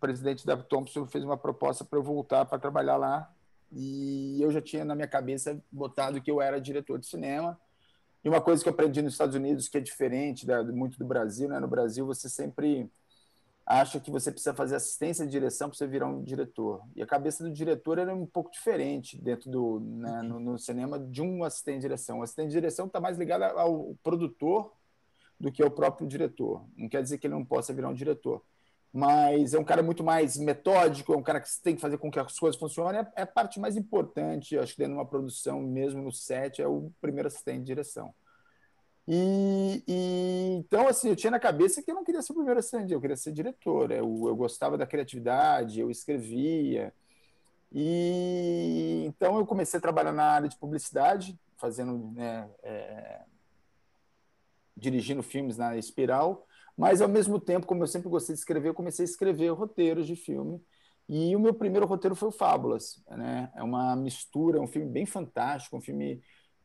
presidente da Thompson fez uma proposta para eu voltar para trabalhar lá e eu já tinha na minha cabeça botado que eu era diretor de cinema. E uma coisa que eu aprendi nos Estados Unidos que é diferente da, muito do Brasil, né? No Brasil você sempre acha que você precisa fazer assistência de direção para você virar um diretor. E a cabeça do diretor era um pouco diferente dentro do né, no, no, cinema de um assistente de direção. O assistente de direção está mais ligado ao produtor do que ao próprio diretor. Não quer dizer que ele não possa virar um diretor, mas é um cara muito mais metódico, é um cara que tem que fazer com que as coisas funcionem. É, é a parte mais importante, acho que dentro de uma produção, mesmo no set, é o primeiro assistente de direção. E, e, então, assim, eu tinha na cabeça que eu não queria ser o primeiro assistente, eu queria ser diretor. Eu, eu gostava da criatividade, eu escrevia. E então eu comecei a trabalhar na área de publicidade, fazendo, né, é, dirigindo filmes na Espiral. Mas ao mesmo tempo, como eu sempre gostei de escrever, eu comecei a escrever roteiros de filme. E o meu primeiro roteiro foi o Fábulas, né? É uma mistura, é um filme bem fantástico, um filme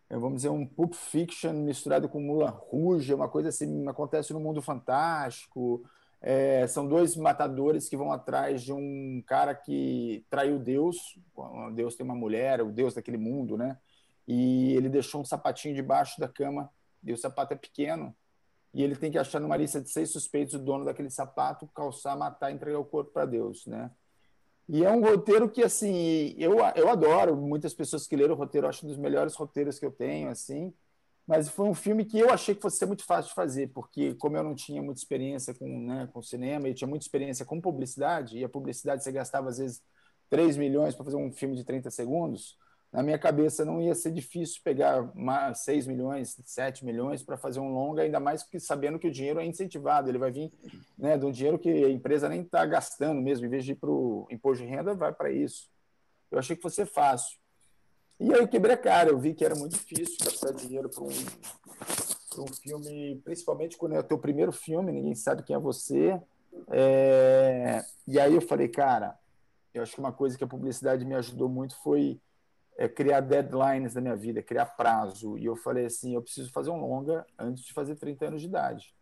é, vamos dizer, um Pulp Fiction misturado com Mulan Rouge, uma coisa assim, acontece no mundo fantástico. É, são dois matadores que vão atrás de um cara que traiu Deus. Deus tem uma mulher, o Deus daquele mundo, né? E ele deixou um sapatinho debaixo da cama, e o sapato é pequeno. E ele tem que achar numa lista de seis suspeitos o dono daquele sapato, calçar, matar e entregar o corpo para Deus, né? E é um roteiro que, assim, eu, eu adoro. Muitas pessoas que leram o roteiro acham um dos melhores roteiros que eu tenho, assim. Mas foi um filme que eu achei que fosse ser muito fácil de fazer, porque como eu não tinha muita experiência com, né, com cinema, eu tinha muita experiência com publicidade, e a publicidade você gastava, às vezes, 3 milhões para fazer um filme de 30 segundos, na minha cabeça não ia ser difícil pegar 6 milhões, 7 milhões para fazer um longa, ainda mais sabendo que o dinheiro é incentivado, ele vai vir né, de um dinheiro que a empresa nem está gastando mesmo, em vez de ir para o imposto de renda, vai para isso. Eu achei que fosse fácil. E aí quebrei a cara, eu vi que era muito difícil gastar dinheiro para um, um filme, principalmente quando é o teu primeiro filme, ninguém sabe quem é você. É... E aí eu falei, cara, eu acho que uma coisa que a publicidade me ajudou muito foi é, criar deadlines na minha vida, criar prazo. E eu falei assim, eu preciso fazer um longa antes de fazer 30 anos de idade.